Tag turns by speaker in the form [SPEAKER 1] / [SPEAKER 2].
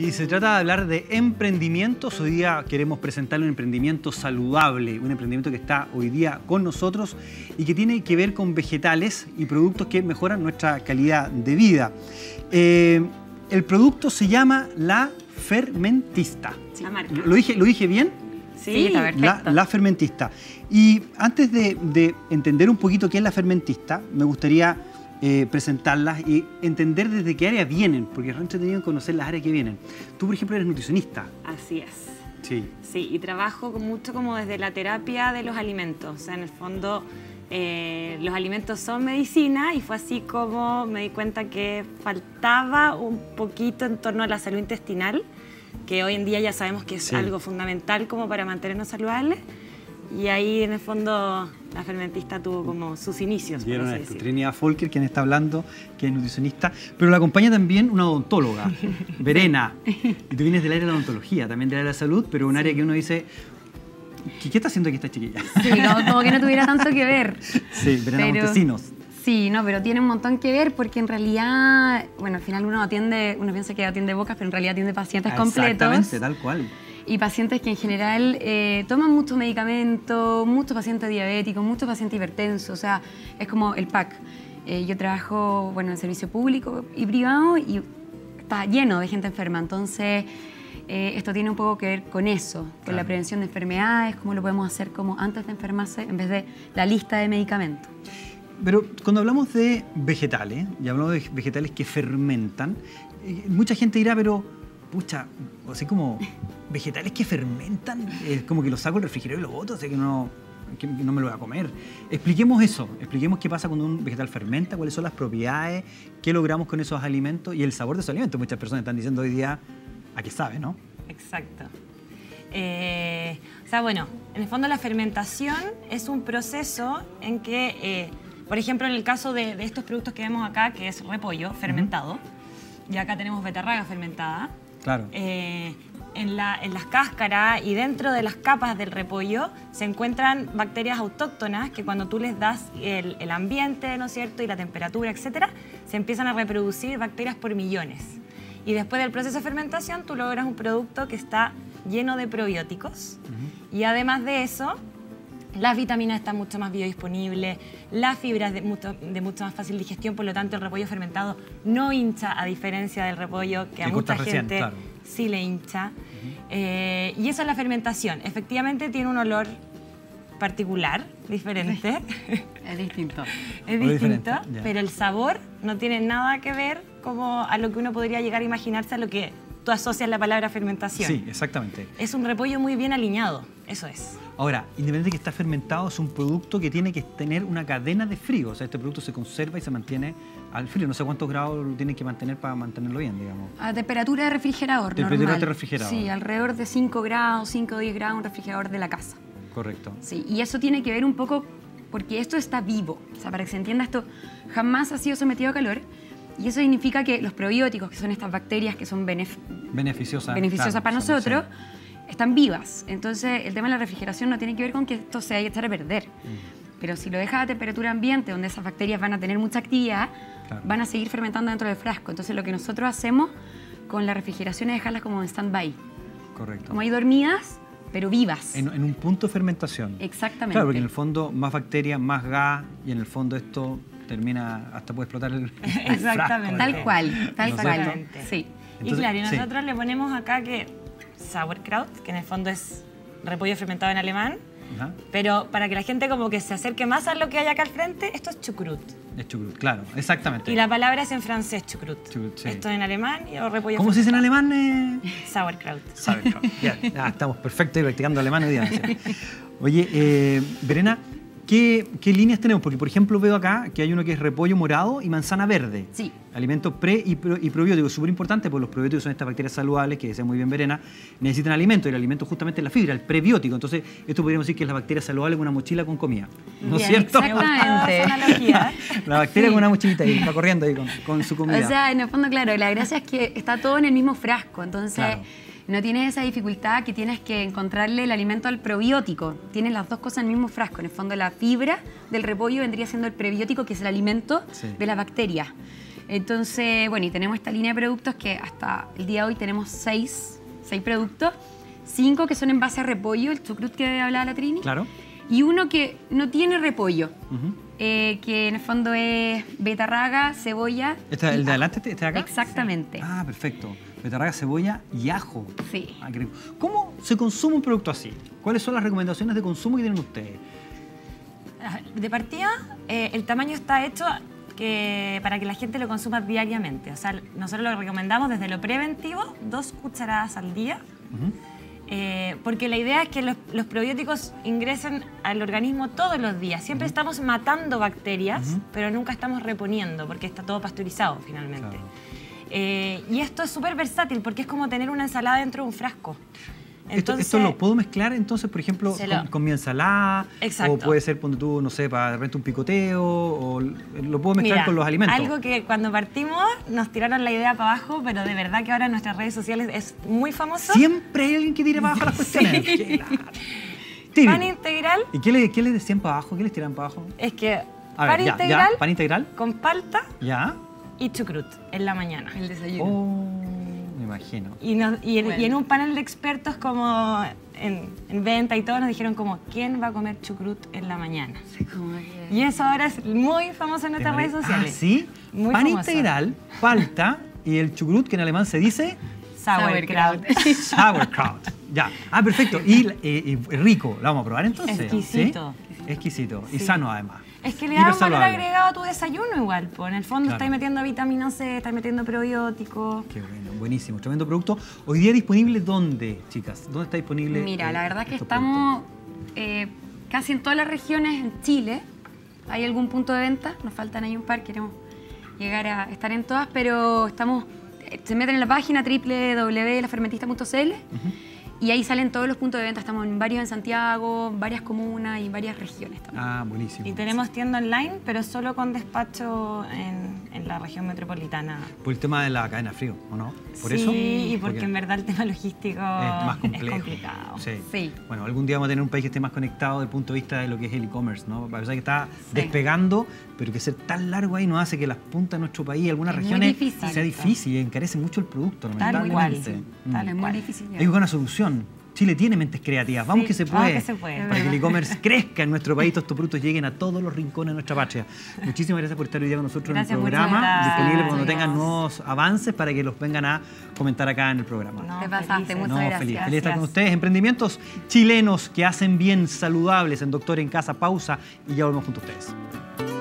[SPEAKER 1] Y se trata de hablar de emprendimientos. Hoy día queremos presentarle un emprendimiento saludable, un emprendimiento que está hoy día con nosotros y que tiene que ver con vegetales y productos que mejoran nuestra calidad de vida. Eh, el producto se llama La Fermentista.
[SPEAKER 2] La marca.
[SPEAKER 1] ¿Lo dije, ¿lo dije bien?
[SPEAKER 2] Sí, está
[SPEAKER 1] La, fermentista. Y antes de, de entender un poquito qué es la fermentista, me gustaría eh, presentarlas y entender desde qué área vienen, porque es re entretenido conocer las áreas que vienen. Tú, por ejemplo, eres nutricionista.
[SPEAKER 2] Así es.
[SPEAKER 1] Sí.
[SPEAKER 2] Sí, y trabajo mucho como desde la terapia de los alimentos. O sea, en el fondo, eh, los alimentos son medicina y fue así como me di cuenta que faltaba un poquito en torno a la salud intestinal, que hoy en día ya sabemos que es
[SPEAKER 1] Sí.
[SPEAKER 2] algo fundamental como para mantenernos saludables. Y ahí, en el fondo, la fermentista tuvo como sus inicios, por
[SPEAKER 1] Vieron
[SPEAKER 2] así
[SPEAKER 1] esto. Trinidad Folker, quien está hablando, que es nutricionista, pero la acompaña también una odontóloga, Verena. Y tú vienes del área de la odontología, también del área de la salud, pero un área que uno dice, ¿qué, está haciendo aquí esta chiquilla?
[SPEAKER 3] Sí, no, como que no tuviera tanto que ver.
[SPEAKER 1] Sí, Verena
[SPEAKER 3] Pero-
[SPEAKER 1] Montesinos.
[SPEAKER 3] Sí, no, pero tiene un montón que ver porque en realidad, bueno, al final uno atiende, uno piensa que atiende bocas, pero en realidad atiende pacientes completos.
[SPEAKER 1] Exactamente, tal cual.
[SPEAKER 3] Y pacientes que en general eh, toman mucho medicamento, muchos pacientes diabéticos, muchos pacientes hipertensos, o sea, es como el pack. Eh, yo trabajo, bueno, en servicio público y privado y está lleno de gente enferma, entonces eh, esto tiene un poco que ver con eso, con
[SPEAKER 1] Claro.
[SPEAKER 3] la prevención de enfermedades, cómo lo podemos hacer como antes de enfermarse en vez de la lista de medicamentos.
[SPEAKER 1] Pero cuando hablamos de vegetales, y hablamos de vegetales que fermentan, eh, mucha gente dirá, pero, pucha, así como, vegetales que fermentan, es como que los saco del refrigerador y los boto, o sea que no, que no me lo voy a comer. Expliquemos eso, expliquemos qué pasa cuando un vegetal fermenta, cuáles son las propiedades, qué logramos con esos alimentos y el sabor de esos alimentos. Muchas personas están diciendo hoy día, ¿a qué sabe, no?
[SPEAKER 2] Exacto. Eh, o sea, bueno, en el fondo la fermentación es un proceso en que, eh, por ejemplo, en el caso de, de estos productos que vemos acá, que es repollo fermentado, y acá tenemos beterraga fermentada,
[SPEAKER 1] Claro.
[SPEAKER 2] eh, en, la- en las cáscaras y dentro de las capas del repollo se encuentran bacterias autóctonas que cuando tú les das el, el ambiente, ¿no es cierto?, y la temperatura, etcétera, se empiezan a reproducir bacterias por millones. Y después del proceso de fermentación tú logras un producto que está lleno de probióticos y además de eso las vitaminas están mucho más biodisponibles, las fibras de mucho, de mucho más fácil digestión, por lo tanto el repollo fermentado no hincha a diferencia del repollo que a mucha
[SPEAKER 1] recién,
[SPEAKER 2] gente
[SPEAKER 1] claro.
[SPEAKER 2] sí le hincha. Eh, y eso es la fermentación. Efectivamente tiene un olor particular, diferente,
[SPEAKER 3] Es distinto.
[SPEAKER 2] es
[SPEAKER 1] Muy
[SPEAKER 2] distinto, pero el sabor no tiene nada que ver como a lo que uno podría llegar a imaginarse a lo que tú asocias la palabra fermentación.
[SPEAKER 1] Sí, exactamente.
[SPEAKER 2] Es un repollo muy bien alineado, eso es.
[SPEAKER 1] Ahora, independiente de que está fermentado, es un producto que tiene que tener una cadena de frío. O sea, este producto se conserva y se mantiene al frío. No sé cuántos grados lo tienen que mantener para mantenerlo bien, digamos.
[SPEAKER 3] A temperatura de refrigerador,
[SPEAKER 1] Temperatura
[SPEAKER 3] normal.
[SPEAKER 1] de refrigerador.
[SPEAKER 3] Sí, alrededor de 5 grados, 5 o 10 grados, un refrigerador de la casa.
[SPEAKER 1] Correcto.
[SPEAKER 3] Sí, y eso tiene que ver un poco porque esto está vivo. O sea, para que se entienda esto, jamás ha sido sometido a calor. Y eso significa que los probióticos, que son estas bacterias que son benef-
[SPEAKER 1] Beneficiosa.
[SPEAKER 3] beneficiosas
[SPEAKER 1] claro,
[SPEAKER 3] para nosotros,
[SPEAKER 1] sí.
[SPEAKER 3] están vivas. Entonces, el tema de la refrigeración no tiene que ver con que esto se vaya a echar a perder.
[SPEAKER 1] Mm.
[SPEAKER 3] Pero si lo dejas a temperatura ambiente, donde esas bacterias van a tener mucha actividad,
[SPEAKER 1] Claro.
[SPEAKER 3] van a seguir fermentando dentro del frasco. Entonces, lo que nosotros hacemos con la refrigeración es dejarlas como en stand-by.
[SPEAKER 1] Correcto.
[SPEAKER 3] Como ahí dormidas, pero vivas.
[SPEAKER 1] En, en un punto de fermentación.
[SPEAKER 3] Exactamente.
[SPEAKER 1] Claro, porque en el fondo más bacterias, más gas, y en el fondo esto termina, hasta puede explotar el, el
[SPEAKER 2] Exactamente.
[SPEAKER 1] frasco,
[SPEAKER 3] Tal cual, tal
[SPEAKER 1] ¿No es
[SPEAKER 3] cual. Sí.
[SPEAKER 2] y claro, y
[SPEAKER 1] sí.
[SPEAKER 2] nosotros le ponemos acá que sauerkraut, que en el fondo es repollo fermentado en alemán, pero para que la gente como que se acerque más a lo que hay acá al frente, esto es chucrut.
[SPEAKER 1] Es chucrut, claro, exactamente.
[SPEAKER 2] Y la palabra es en francés chucrut.
[SPEAKER 1] Chucrut, sí.
[SPEAKER 2] Esto en alemán y el repollo
[SPEAKER 1] ¿Cómo se dice en
[SPEAKER 2] fermentado.
[SPEAKER 1] alemán? eh?
[SPEAKER 2] Sauerkraut.
[SPEAKER 1] Sauerkraut. Ya, ya, estamos perfectos y practicando alemán hoy día. Oye, eh, Verena, ¿qué, ¿qué líneas tenemos? Porque, por ejemplo, veo acá que hay uno que es repollo morado y manzana verde.
[SPEAKER 3] Sí.
[SPEAKER 1] Alimentos pre y, pro- y probióticos, súper importante, porque los probióticos son estas bacterias saludables que decía muy bien Verena, necesitan alimento y el alimento justamente es la fibra, el prebiótico. Entonces, esto podríamos decir que es la bacteria saludable con una mochila con comida. ¿No es cierto?
[SPEAKER 3] exactamente.
[SPEAKER 1] La bacteria
[SPEAKER 3] Sí.
[SPEAKER 1] con una mochilita ahí, va corriendo ahí con, con su comida.
[SPEAKER 3] O sea, en el fondo, claro, la gracia es que está todo en el mismo frasco, entonces
[SPEAKER 1] Claro.
[SPEAKER 3] No tienes esa dificultad que tienes que encontrarle el alimento al probiótico. Tienes las dos cosas en el mismo frasco. En el fondo, la fibra del repollo vendría siendo el prebiótico, que es el alimento
[SPEAKER 1] Sí.
[SPEAKER 3] de la bacteria. Entonces, bueno, y tenemos esta línea de productos que hasta el día de hoy tenemos seis, seis productos, cinco que son en base a repollo, el chucrut que hablaba la Trini,
[SPEAKER 1] Claro.
[SPEAKER 3] y uno que no tiene repollo. Eh, que en el fondo es betarraga, cebolla.
[SPEAKER 1] ¿Este, ¿El de adelante, este de acá?
[SPEAKER 3] Exactamente.
[SPEAKER 1] Ah, perfecto. Betarraga, cebolla y ajo.
[SPEAKER 3] Sí.
[SPEAKER 1] Ah, qué rico. ¿Cómo se consume un producto así? ¿Cuáles son las recomendaciones de consumo que tienen ustedes?
[SPEAKER 2] De partida, eh, el tamaño está hecho que, para que la gente lo consuma diariamente. O sea, nosotros lo recomendamos desde lo preventivo, dos cucharadas al día. Eh, porque la idea es que los, los probióticos ingresen al organismo todos los días. Siempre estamos matando bacterias, pero nunca estamos reponiendo, porque está todo pasteurizado finalmente.
[SPEAKER 1] Claro.
[SPEAKER 2] Eh, y esto es súper versátil, porque es como tener una ensalada dentro de un frasco.
[SPEAKER 1] Esto, esto lo puedo mezclar entonces, por ejemplo, con,
[SPEAKER 2] lo-
[SPEAKER 1] con mi ensalada.
[SPEAKER 2] Exacto.
[SPEAKER 1] O puede ser, ponte tú, no sé, para de repente un picoteo. O lo puedo mezclar
[SPEAKER 2] Mira,
[SPEAKER 1] con los alimentos.
[SPEAKER 2] Algo que cuando partimos nos tiraron la idea para abajo, pero de verdad que ahora en nuestras redes sociales es muy famoso.
[SPEAKER 1] Siempre hay alguien que tira para abajo las cuestiones. Típico.
[SPEAKER 2] Pan integral
[SPEAKER 1] ¿Y qué le, qué le decían para abajo? ¿Qué les tiran para abajo?
[SPEAKER 2] es que
[SPEAKER 1] A
[SPEAKER 2] pan
[SPEAKER 1] ver, ya,
[SPEAKER 2] integral
[SPEAKER 1] ya, pan integral.
[SPEAKER 2] con palta
[SPEAKER 1] Ya.
[SPEAKER 2] y chucrut en la mañana.
[SPEAKER 3] El desayuno.
[SPEAKER 1] Oh, imagino.
[SPEAKER 2] Y, nos- y en,
[SPEAKER 3] Bueno.
[SPEAKER 2] y en un panel de expertos como en, en venta y todo nos dijeron como, ¿quién va a comer chucrut en la mañana?
[SPEAKER 3] Como que-
[SPEAKER 2] Y eso ahora es muy famoso en nuestras redes sociales.
[SPEAKER 1] Ah, ¿sí?
[SPEAKER 2] Muy
[SPEAKER 1] pan
[SPEAKER 2] famoso.
[SPEAKER 1] integral, palta y el chucrut, que en alemán se dice
[SPEAKER 2] Sauerkraut.
[SPEAKER 1] sauerkraut. Ya. Ah, perfecto. Y, eh, y rico. ¿Lo vamos a probar entonces?
[SPEAKER 2] Exquisito.
[SPEAKER 1] ¿Sí? Exquisito. Y sano además.
[SPEAKER 2] Es que le da un valor agregado a tu desayuno igual, pues en el fondo
[SPEAKER 1] Claro.
[SPEAKER 2] estáis metiendo vitamina C, estáis metiendo probióticos.
[SPEAKER 1] Qué bueno, buenísimo. Tremendo producto. Hoy día disponible dónde, chicas? ¿Dónde está disponible?
[SPEAKER 3] Mira,
[SPEAKER 1] eh,
[SPEAKER 3] la verdad que
[SPEAKER 1] estos
[SPEAKER 3] estamos eh, casi en todas las regiones en Chile. Hay algún punto de venta, nos faltan ahí un par, queremos llegar a estar en todas, pero estamos, eh, se meten en la página www.lafermentista.cl y ahí salen todos los puntos de venta. Estamos en varios en Santiago, varias comunas y varias regiones también.
[SPEAKER 1] Ah, buenísimo.
[SPEAKER 2] Y tenemos tienda online, pero solo con despacho en, en la región metropolitana.
[SPEAKER 1] Por el tema de la cadena frío, ¿o no? ¿Por
[SPEAKER 2] sí,
[SPEAKER 1] eso?
[SPEAKER 2] y porque en verdad el tema logístico
[SPEAKER 1] es más complejo.
[SPEAKER 2] complicado.
[SPEAKER 1] Sí.
[SPEAKER 3] Sí.
[SPEAKER 1] Bueno, algún día vamos a tener un país que esté más conectado desde el punto de vista de lo que es el e-commerce, ¿no? A pesar que está
[SPEAKER 3] Sí.
[SPEAKER 1] despegando, pero que ser tan largo ahí nos hace que las puntas de nuestro país, algunas
[SPEAKER 3] Es
[SPEAKER 1] regiones,
[SPEAKER 3] difícil.
[SPEAKER 1] sea difícil y encarece mucho el producto,
[SPEAKER 2] Tal
[SPEAKER 1] lamentablemente.
[SPEAKER 2] cual.
[SPEAKER 1] Mm.
[SPEAKER 2] Tal
[SPEAKER 3] es muy
[SPEAKER 2] cual.
[SPEAKER 3] difícil.
[SPEAKER 1] Hay una solución. Chile tiene mentes creativas. Vamos
[SPEAKER 2] Sí,
[SPEAKER 1] que se
[SPEAKER 2] vamos
[SPEAKER 1] puede.
[SPEAKER 2] que se puede.
[SPEAKER 1] Para que el e-commerce crezca en nuestro país, todos estos productos lleguen a todos los rincones de nuestra patria. Muchísimas gracias por estar hoy día con nosotros
[SPEAKER 2] Gracias,
[SPEAKER 1] en el programa.
[SPEAKER 2] gracias.
[SPEAKER 1] Disponible cuando tengan nuevos avances para que los vengan a comentar acá en el programa.
[SPEAKER 2] No,
[SPEAKER 3] Te pasaste, muchas
[SPEAKER 1] No,
[SPEAKER 3] gracias.
[SPEAKER 1] feliz, feliz de estar con ustedes. Emprendimientos chilenos que hacen bien saludables en Doctor en Casa. Pausa y ya volvemos junto a ustedes.